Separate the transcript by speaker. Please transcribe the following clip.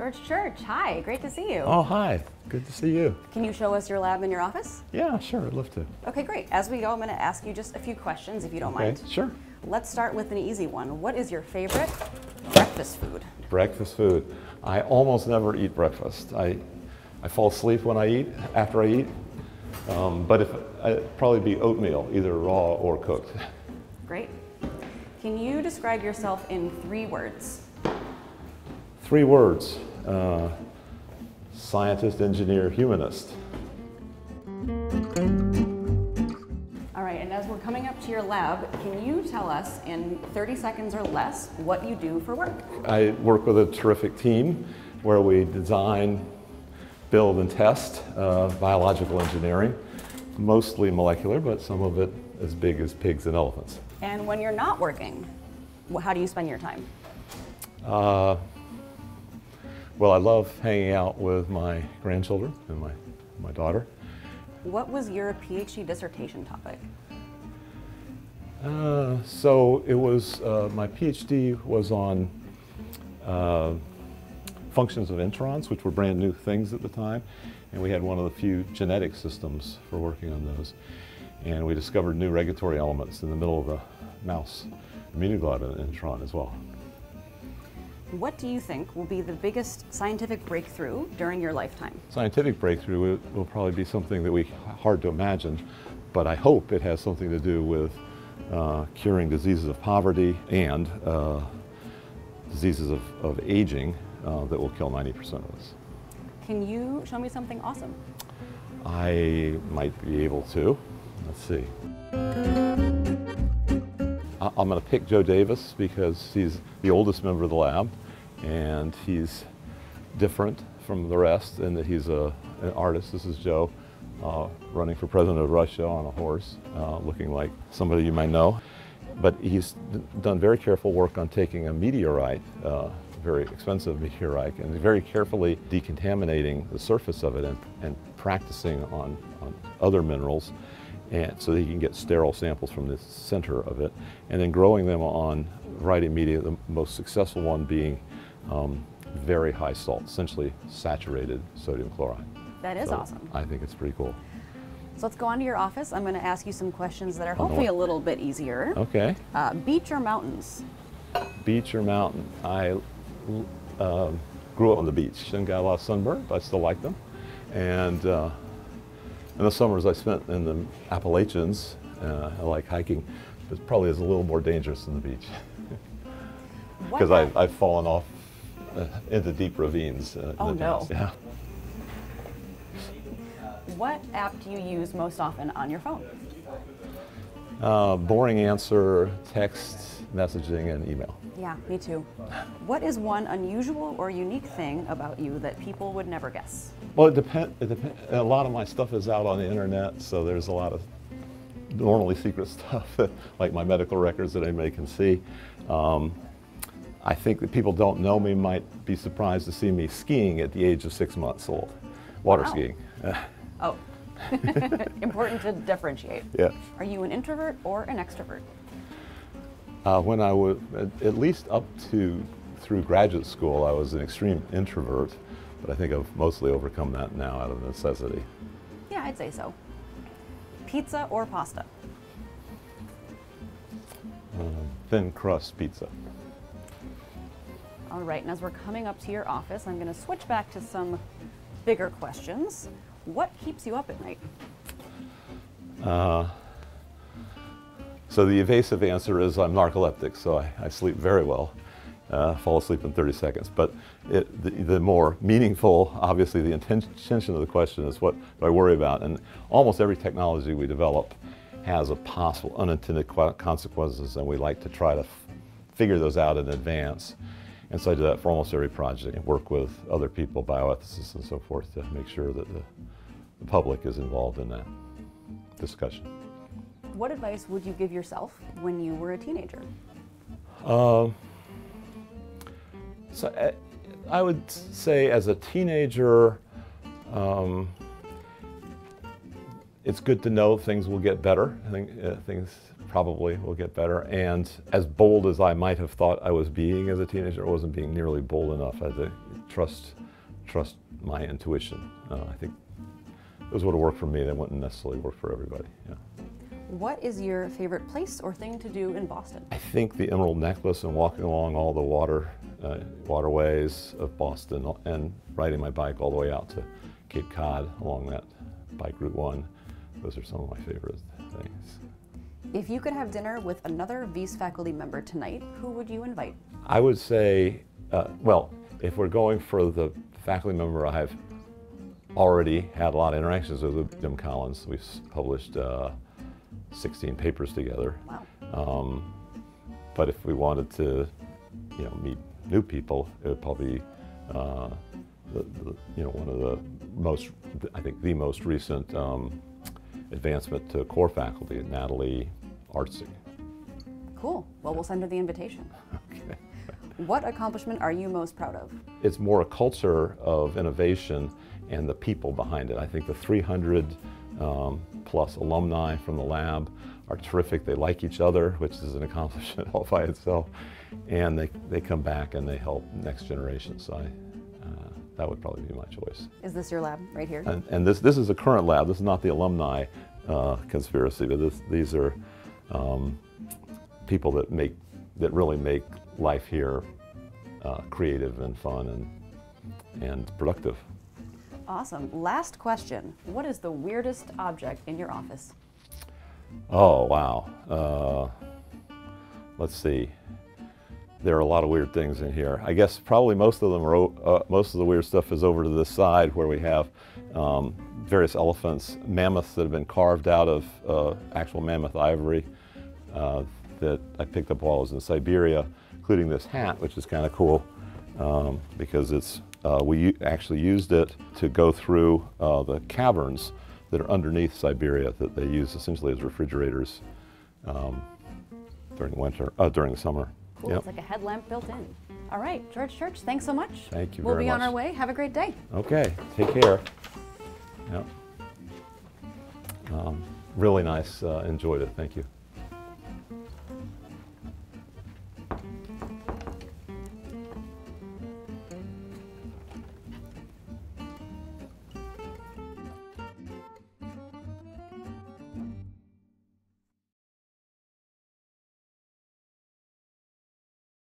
Speaker 1: George Church, hi, great to see you.
Speaker 2: Oh, hi. Good to see you.
Speaker 1: Can you show us your lab in your office?
Speaker 2: Yeah, sure. I'd love to.
Speaker 1: Okay, great. As we go, I'm going to ask you just a few questions if you don't
Speaker 2: Okay,
Speaker 1: mind.
Speaker 2: sure.
Speaker 1: Let's start with an easy one. What is your favorite breakfast food?
Speaker 2: Breakfast food. I almost never eat breakfast. I, I fall asleep when I eat, after I eat. Um, but if it'd probably be oatmeal, either raw or cooked.
Speaker 1: Great. Can you describe yourself in three words?
Speaker 2: Three words: uh, scientist, engineer, humanist.
Speaker 1: All right, and as we're coming up to your lab, can you tell us in 30 seconds or less what you do for work?
Speaker 2: I work with a terrific team where we design, build, and test uh, biological engineering, mostly molecular, but some of it as big as pigs and elephants.
Speaker 1: And when you're not working, how do you spend your time?
Speaker 2: Uh, well, I love hanging out with my grandchildren and my, my daughter.
Speaker 1: What was your PhD dissertation topic?
Speaker 2: Uh, so it was, uh, my PhD was on uh, functions of introns, which were brand new things at the time. And we had one of the few genetic systems for working on those. And we discovered new regulatory elements in the middle of the mouse immunoglobulin intron as well.
Speaker 1: What do you think will be the biggest scientific breakthrough during your lifetime?
Speaker 2: Scientific breakthrough will, probably be something that we hard to imagine, but I hope it has something to do with uh, curing diseases of poverty and uh, diseases of, of aging uh, that will kill 90% of us.
Speaker 1: Can you show me something awesome?
Speaker 2: I might be able to. Let's see. I'm going to pick Joe Davis because he's the oldest member of the lab and he's different from the rest in that he's a, an artist. This is Joe uh, running for president of Russia on a horse, uh, looking like somebody you might know. But he's done very careful work on taking a meteorite, uh, very expensive meteorite, and very carefully decontaminating the surface of it and, and practicing on, on other minerals and so that he can get sterile samples from the center of it, and then growing them on variety media, the most successful one being um, very high salt, essentially saturated sodium chloride.
Speaker 1: That is
Speaker 2: So
Speaker 1: awesome.
Speaker 2: I think it's pretty cool.
Speaker 1: So let's go on to your office. I'm going to ask you some questions that are hopefully a little bit easier.
Speaker 2: Okay,
Speaker 1: Uh, beach or mountains?
Speaker 2: beach or mountain? I um, grew up on the beach and got a lot of sunburn, but I still like them. And uh, in the summers I spent in the Appalachians. Uh, I like hiking. It probably is a little more dangerous than the beach. Because I've, I've fallen off uh, into deep ravines. Uh,
Speaker 1: Oh, no.
Speaker 2: past. Yeah.
Speaker 1: What app do you use most often on your phone?
Speaker 2: Uh, boring answer, text, messaging, and email.
Speaker 1: Yeah, me too. What is one unusual or unique thing about you that people would never guess?
Speaker 2: Well, it depends. It depend, a lot of my stuff is out on the internet, so there's a lot of normally secret stuff, that, like my medical records that anybody can see. Um, I think that people don't know me might be surprised to see me skiing at the age of six months old, water
Speaker 1: Wow.
Speaker 2: skiing.
Speaker 1: Oh, important to differentiate.
Speaker 2: yeah.
Speaker 1: Are you an introvert or an extrovert?
Speaker 2: Uh, when I was, at, at least up to through graduate school, I was an extreme introvert, but I think I've mostly overcome that now out of necessity.
Speaker 1: Yeah, I'd say so. Pizza or pasta?
Speaker 2: Thin crust pizza.
Speaker 1: All right, and as we're coming up to your office, I'm going to switch back to some bigger questions. What keeps you up at night?
Speaker 2: So the evasive answer is I'm narcoleptic, so I, I sleep very well, uh, fall asleep in 30 seconds. But it, the, the more meaningful, obviously, the intention of the question is what do I worry about? And almost every technology we develop has a possible unintended consequences, and we like to try to figure those out in advance. And so I do that for almost every project. I work with other people, bioethicists and so forth, to make sure that the, the public is involved in that discussion.
Speaker 1: What advice would you give yourself when you were a teenager?
Speaker 2: So uh, I would say as a teenager, um, it's good to know things will get better. I think uh, things probably will get better. And as bold as I might have thought I was being as a teenager, I wasn't being nearly bold enough. I had to trust, trust my intuition. Uh, I think those would have worked for me. They wouldn't necessarily work for everybody. Yeah.
Speaker 1: What is your favorite place or thing to do in Boston?
Speaker 2: I think the Emerald Necklace and walking along all the water uh, waterways of Boston and riding my bike all the way out to Cape Cod along that bike route one. Those are some of my favorite things.
Speaker 1: If you could have dinner with another Wyss faculty member tonight, who would you invite?
Speaker 2: I would say, uh, well, if we're going for the faculty member I've already had a lot of interactions with, Jim Collins. We've published uh, 16 papers together.
Speaker 1: Wow.
Speaker 2: Um, but if we wanted to, you know, meet new people, it would probably, uh, the, the, you know, one of the most, I think, the most recent um, advancement to core faculty, Natalie Artzi.
Speaker 1: Cool. Well, we'll send her the invitation.
Speaker 2: Okay.
Speaker 1: What accomplishment are you most proud of?
Speaker 2: It's more a culture of innovation and the people behind it. I think the 300 um, plus alumni from the lab are terrific. They like each other, which is an accomplishment all by itself. And they, they come back and they help next generation. So I, uh, that would probably be my choice.
Speaker 1: Is this your lab right here?
Speaker 2: And, and this, this is a current lab. This is not the alumni uh, conspiracy, but this, these are um, people that make that really make life here uh, creative and fun and, and productive.
Speaker 1: Awesome. Last question. What is the weirdest object in your office?
Speaker 2: Oh, wow. Uh, let's see. There are a lot of weird things in here. I guess probably most of them are, uh, most of the weird stuff is over to this side where we have um, various elephants, mammoths that have been carved out of uh, actual mammoth ivory uh, that I picked up while I was in Siberia, including this hat, which is kind of cool um, because it's uh, we actually used it to go through uh, the caverns that are underneath Siberia that they use essentially as refrigerators um, during winter, uh, during the summer.
Speaker 1: Cool.
Speaker 2: Yep.
Speaker 1: It's like a headlamp built in. All right, George Church, thanks so much.
Speaker 2: Thank you
Speaker 1: We'll be on our way. Have a great day.
Speaker 2: Okay, take care. Yep. Um, really nice, uh, enjoyed it, thank you.